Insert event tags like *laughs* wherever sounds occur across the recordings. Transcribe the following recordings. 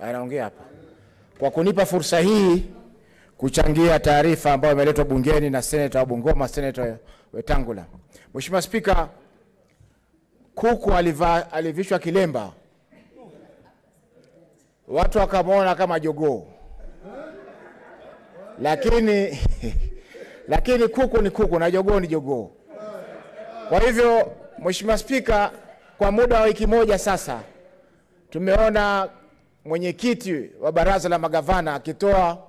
anaongea hapa, kwa kunipa fursa hii kuchangia taarifa ambayo imeletwa bungeni na seneta wa Bungoma, seneta Wetangula. Mheshimiwa Spika, kuku aliva, alivishwa kilemba, watu wakamwona kama jogoo, lakini *laughs* lakini kuku ni kuku na jogoo ni jogoo. Kwa hivyo, Mheshimiwa Spika, kwa muda wa wiki moja sasa tumeona mwenyekiti wa baraza la magavana akitoa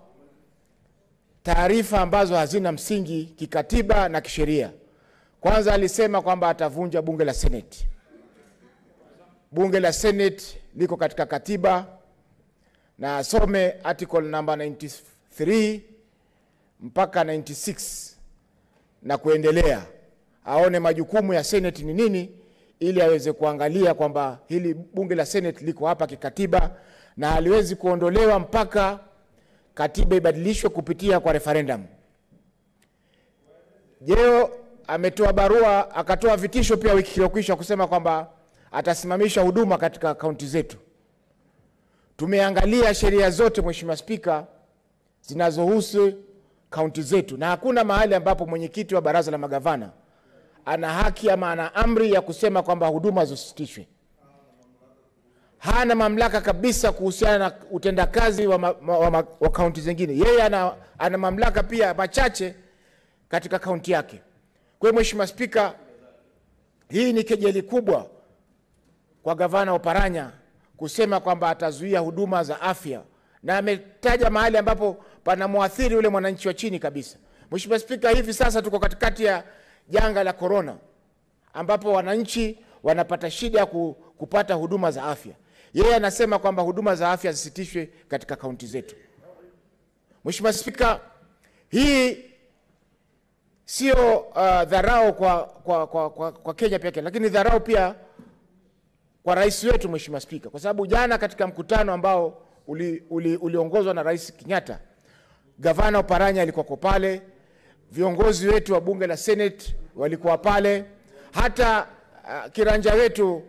taarifa ambazo hazina msingi kikatiba na kisheria. Kwanza alisema kwamba atavunja bunge la Seneti. Bunge la Seneti liko katika katiba na asome article number 93 mpaka 96 na kuendelea, aone majukumu ya Seneti ni nini, ili aweze kuangalia kwamba hili bunge la Seneti liko hapa kikatiba na haliwezi kuondolewa mpaka katiba ibadilishwe kupitia kwa referendum. Jeo ametoa barua akatoa vitisho pia wiki iliyokwisha kusema kwamba atasimamisha huduma katika kaunti zetu. Tumeangalia sheria zote Mheshimiwa Spika zinazohusu kaunti zetu, na hakuna mahali ambapo mwenyekiti wa baraza la magavana ana haki ama ana amri ya kusema kwamba huduma zisitishwe. Hana mamlaka kabisa kuhusiana na utendakazi wa, wa, wa kaunti zingine. Yeye ana, ana mamlaka pia machache katika kaunti yake. Kwa hiyo Mheshimiwa Spika, hii ni kejeli kubwa kwa gavana Oparanya kusema kwamba atazuia huduma za afya, na ametaja mahali ambapo panamwathiri yule mwananchi wa chini kabisa. Mheshimiwa Spika, hivi sasa tuko katikati ya janga la korona, ambapo wananchi wanapata shida ya kupata huduma za afya. Yeye anasema kwamba huduma za afya zisitishwe katika kaunti zetu. Mheshimiwa Spika, hii sio uh, dharau kwa, kwa, kwa, kwa, kwa Kenya pekee, lakini dharau pia kwa rais wetu Mheshimiwa Spika, kwa sababu jana katika mkutano ambao uliongozwa uli, uli na Rais Kenyatta, gavana Oparanya alikuwako pale, viongozi wetu wa bunge la Senate walikuwa pale, hata uh, kiranja wetu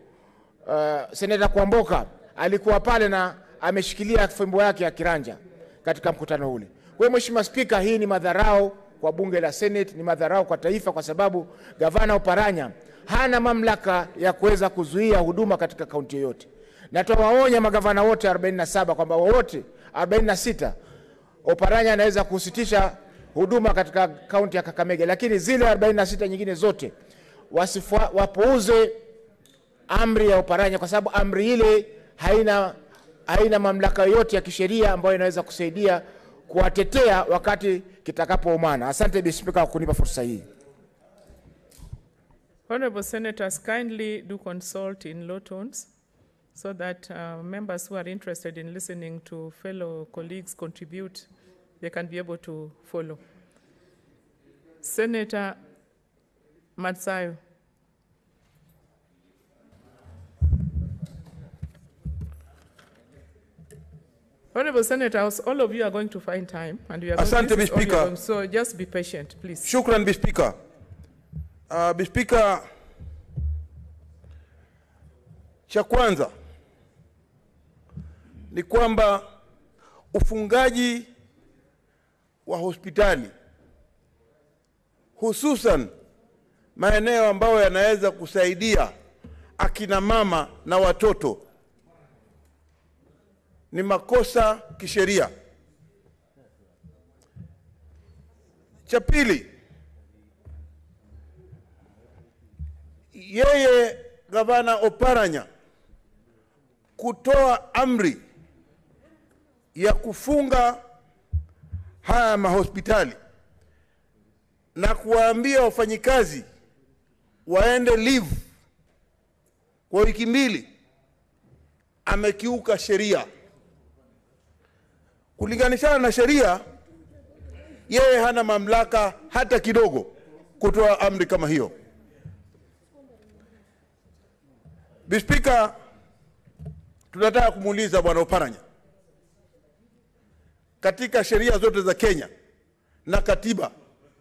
uh, seneta Kwamboka alikuwa pale na ameshikilia fimbo yake ya kiranja katika mkutano ule. Kwa hiyo Mheshimiwa Spika, hii ni madharau kwa bunge la Senate, ni madharau kwa taifa, kwa sababu gavana Oparanya hana mamlaka ya kuweza kuzuia huduma katika kaunti yoyote. Na twawaonya magavana wote 47 kwamba wote 46 Oparanya anaweza kusitisha huduma katika kaunti ya Kakamega, lakini zile 46 nyingine zote wasifua, wapuuze amri ya uparanya, kwa sababu amri ile haina, haina mamlaka yoyote ya kisheria ambayo inaweza kusaidia kuwatetea wakati kitakapoumana. Asante Bi Spika kwa kunipa fursa hii. Honorable Senators, kindly do consult in low tones so that uh, members who are interested in listening to fellow colleagues contribute, they can be able to follow. Senator Matsayo. Honorable Senators, all of you are going to find time, and we are Asante, all Speaker. So just be patient, please. Shukran Bi Speaker. Uh, Bi Speaker, cha kwanza ni kwamba ufungaji wa hospitali hususan maeneo ambayo yanaweza kusaidia akina mama na watoto ni makosa kisheria. Cha pili, yeye gavana Oparanya kutoa amri ya kufunga haya mahospitali na kuwaambia wafanyikazi waende leave kwa wiki mbili, amekiuka sheria. Kulinganishana na sheria, yeye hana mamlaka hata kidogo kutoa amri kama hiyo. Bispika, tunataka kumuuliza bwana Oparanya, katika sheria zote za Kenya na katiba,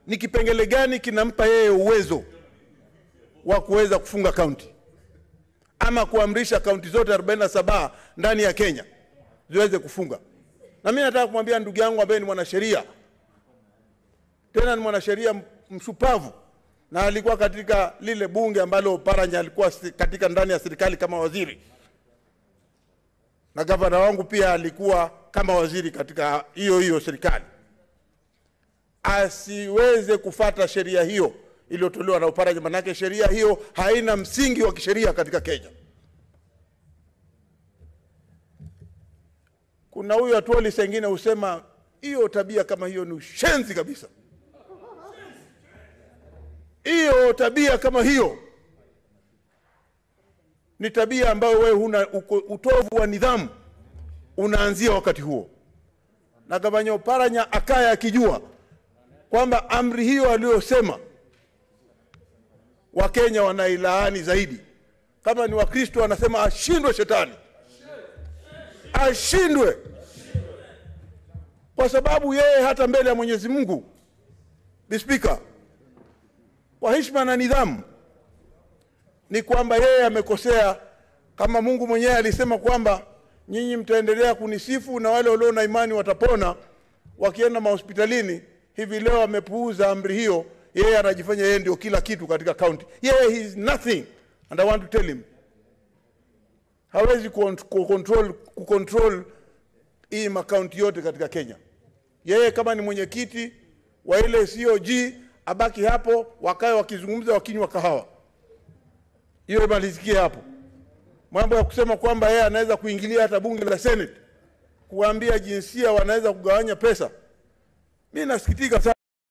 ni kipengele gani kinampa yeye uwezo wa kuweza kufunga kaunti ama kuamrisha kaunti zote 47 ndani ya Kenya ziweze kufunga. Na mimi nataka kumwambia ndugu yangu ambaye ni mwanasheria, tena ni mwanasheria mshupavu, na alikuwa katika lile bunge ambalo Paranya alikuwa katika ndani ya serikali kama waziri, na gavana wangu pia alikuwa kama waziri katika hiyo hiyo serikali, asiweze kufata sheria hiyo iliyotolewa na Uparanya, manake sheria hiyo haina msingi wa kisheria katika Kenya. Kuna huyo Atuoli sengine husema hiyo tabia kama hiyo ni ushenzi kabisa. Hiyo tabia kama hiyo ni tabia ambayo wewe huna utovu wa nidhamu unaanzia wakati huo, na gavana Oparanya akaya akijua kwamba amri hiyo aliyosema Wakenya wanailaani zaidi. Kama ni Wakristo wanasema ashindwe shetani, ashindwe, kwa sababu yeye hata mbele ya Mwenyezi Mungu, Bispika, kwa heshima na nidhamu, ni kwamba yeye amekosea, kama Mungu mwenyewe alisema kwamba nyinyi mtaendelea kunisifu na wale walio na imani watapona wakienda mahospitalini. Hivi leo amepuuza amri hiyo, yeye anajifanya yeye ndio kila kitu katika kaunti. Yeye he is nothing and I want to tell him, hawezi ku- kucontrol kucontrol hii makaunti yote katika Kenya. Yeye kama ni mwenyekiti wa ile COG abaki hapo, wakae wakizungumza, wakinywa kahawa, hiyo imalizikie hapo. Mambo ya kusema kwamba yeye anaweza kuingilia hata bunge la Senate kuambia jinsia wanaweza kugawanya pesa, mi nasikitika sana.